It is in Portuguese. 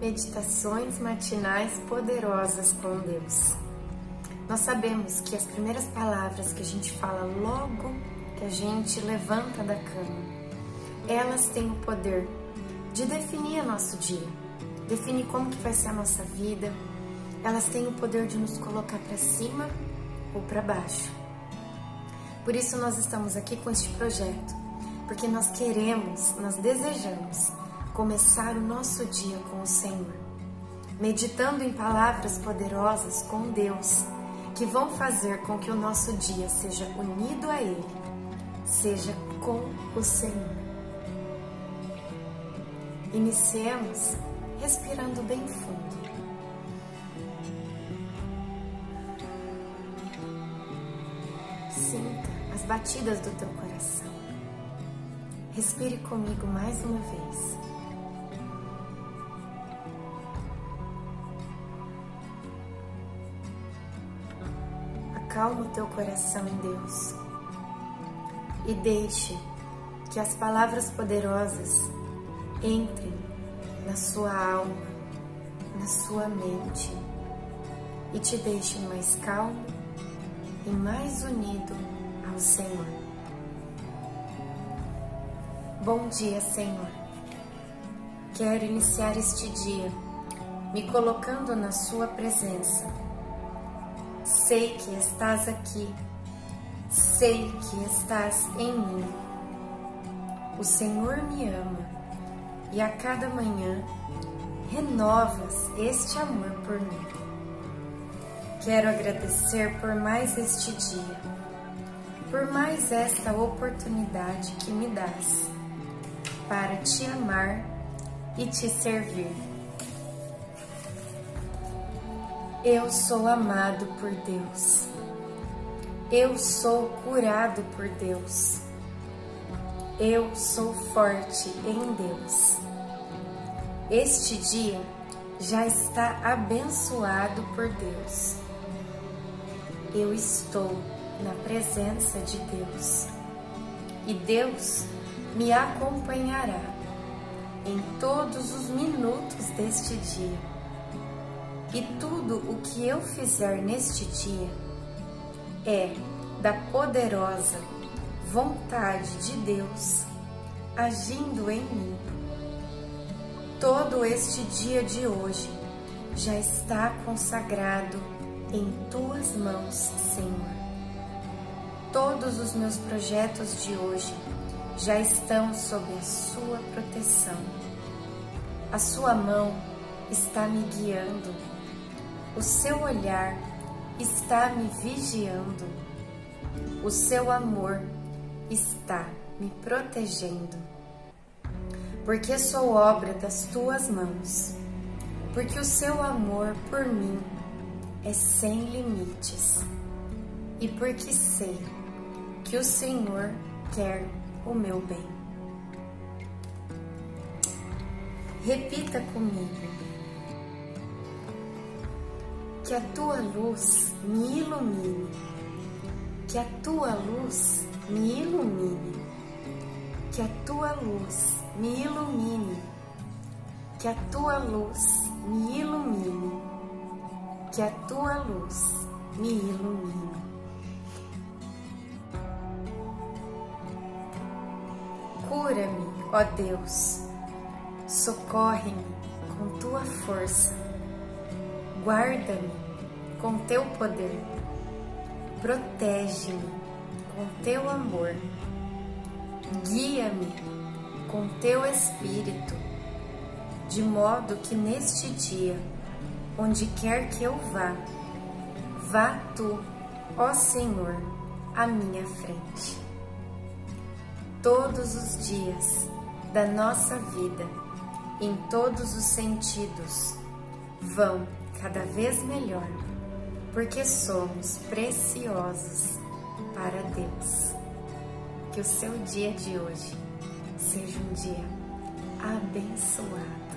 Meditações matinais poderosas com Deus. Nós sabemos que as primeiras palavras que a gente fala logo que a gente levanta da cama, elas têm o poder de definir nosso dia, definir como que vai ser a nossa vida. Elas têm o poder de nos colocar para cima ou para baixo. Por isso nós estamos aqui com este projeto, porque nós queremos, nós desejamos começar o nosso dia com o Senhor, meditando em palavras poderosas com Deus, que vão fazer com que o nosso dia seja unido a Ele, seja com o Senhor. Iniciemos respirando bem fundo. Sinta as batidas do teu coração. Respire comigo mais uma vez. Acalma o teu coração em Deus e deixe que as palavras poderosas entrem na sua alma, na sua mente e te deixem mais calmo e mais unido ao Senhor. Bom dia, Senhor. Quero iniciar este dia me colocando na Sua presença Sei que estás aqui, sei que estás em mim. O Senhor me ama e a cada manhã renovas este amor por mim. Quero agradecer por mais este dia, por mais esta oportunidade que me dás para te amar e te servir. Eu sou amado por Deus. Eu sou curado por Deus. Eu sou forte em Deus. Este dia já está abençoado por Deus. Eu estou na presença de Deus e Deus me acompanhará em todos os minutos deste dia e tudo o que eu fizer neste dia é da poderosa vontade de Deus agindo em mim. Todo este dia de hoje já está consagrado em tuas mãos, Senhor. Todos os meus projetos de hoje já estão sob a sua proteção. A sua mão está me guiando o seu olhar está me vigiando. O seu amor está me protegendo. Porque sou obra das tuas mãos. Porque o seu amor por mim é sem limites. E porque sei que o Senhor quer o meu bem. Repita comigo que a tua luz me ilumine, que a tua luz me ilumine, que a tua luz me ilumine, que a tua luz me ilumine, que a tua luz me ilumine. Cura-me, ó Deus, socorre-me com tua força Guarda-me com teu poder, protege-me com teu amor, guia-me com teu espírito, de modo que neste dia, onde quer que eu vá, vá tu, ó Senhor, à minha frente. Todos os dias da nossa vida, em todos os sentidos, vão cada vez melhor, porque somos preciosos para Deus. Que o seu dia de hoje seja um dia abençoado.